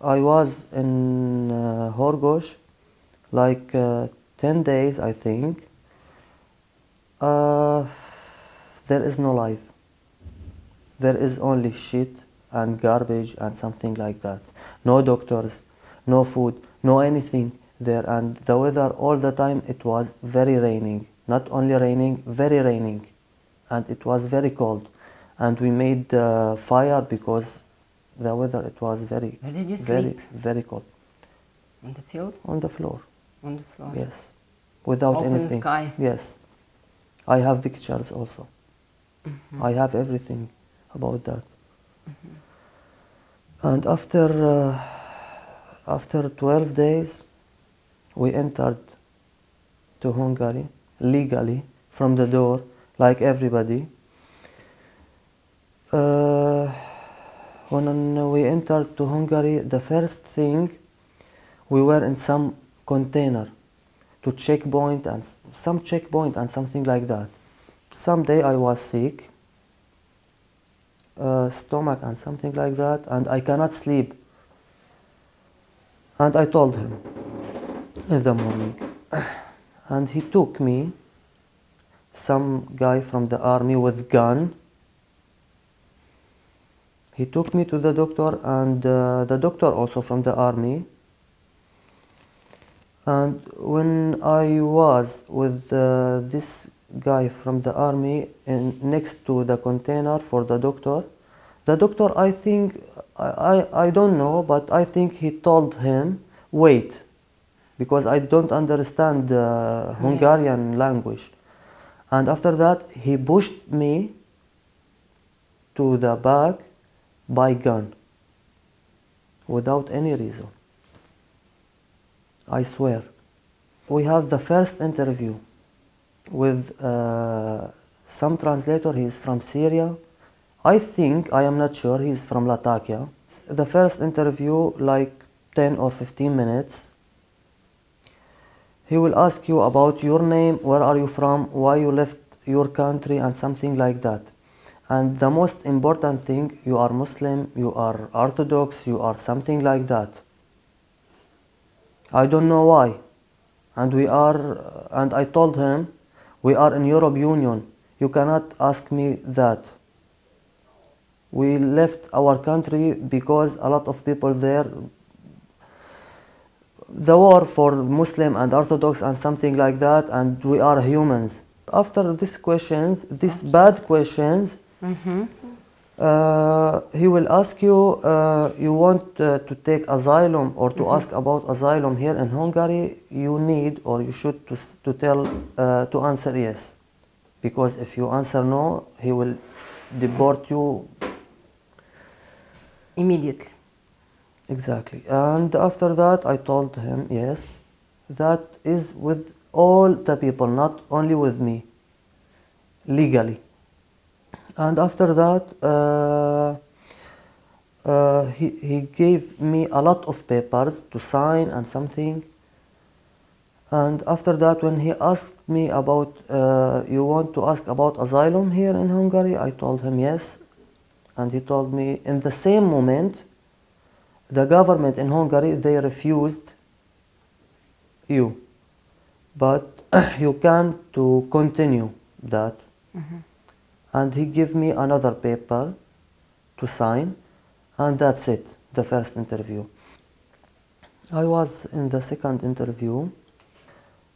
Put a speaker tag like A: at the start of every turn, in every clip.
A: I was in uh, Horgosh like uh, 10 days, I think. Uh, there is no life. There is only shit and garbage and something like that. No doctors, no food, no anything there. And the weather all the time, it was very raining. Not only raining, very raining. And it was very cold. And we made uh, fire because the weather, it was very,
B: Where did you
A: very, very cold.
B: On the field?
A: On the floor,
B: On the floor?
A: yes. Without
B: Open
A: anything.
B: sky.
A: Yes. I have pictures also.
B: Mhm.
A: I have everything about that. And after uh, after 12 days, we entered to Hungary legally from the door, like everybody. Uh, when we entered to Hungary, the first thing we were in some container to checkpoint and some checkpoint and something like that. Someday I was sick, uh, stomach and something like that, and I cannot sleep. And I told him in the morning, and he took me. Some guy from the army with gun. He took me to the doctor, and uh, the doctor also from the army. And when I was with uh, this guy from the army in, next to the container for the doctor, the doctor, I think, I, I, I don't know, but I think he told him, wait, because I don't understand the Hungarian language. And after that, he pushed me to the back by gun without any reason. I swear. We have the first interview with uh, some translator. He's from Syria. I think, I am not sure, he's from Latakia. The first interview, like 10 or 15 minutes. He will ask you about your name, where are you from, why you left your country, and something like that. And the most important thing, you are Muslim, you are Orthodox, you are something like that. I don't know why. And we are, and I told him, we are in Europe Union. You cannot ask me that. We left our country because a lot of people there, the war for Muslim and Orthodox and something like that, and we are humans. After these questions, these bad questions, uh, he will ask you, uh, you want uh, to take asylum or to ask about asylum here in Hungary, you need or you should to, to tell, uh, to answer yes. Because if you answer no, he will deport you
B: Immediately.
A: Exactly. And after that, I told him, yes, that is with all the people, not only with me, legally. And after that, uh, uh, he, he gave me a lot of papers to sign and something. And after that, when he asked me about, uh, you want to ask about asylum here in Hungary, I told him yes. And he told me in the same moment, the government in Hungary, they refused you. But you can to continue that. And he gave me another paper to sign, and that's it, the first interview. I was in the second interview.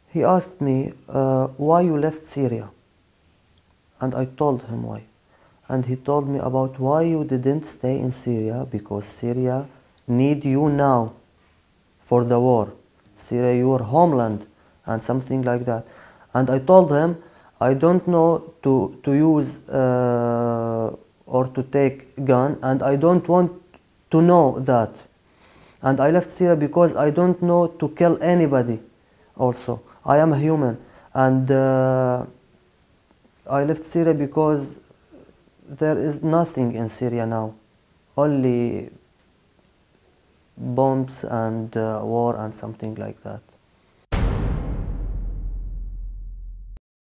A: He asked me uh, why you left Syria. And I told him why. And he told me about why you didn't stay in Syria because Syria need you now for the war. Syria, your homeland, and something like that. And I told him, I don't know to, to use uh, or to take gun, and I don't want to know that. And I left Syria because I don't know to kill anybody also. I am a human. And uh, I left Syria because there is nothing in Syria now. Only bombs and uh, war and something like that.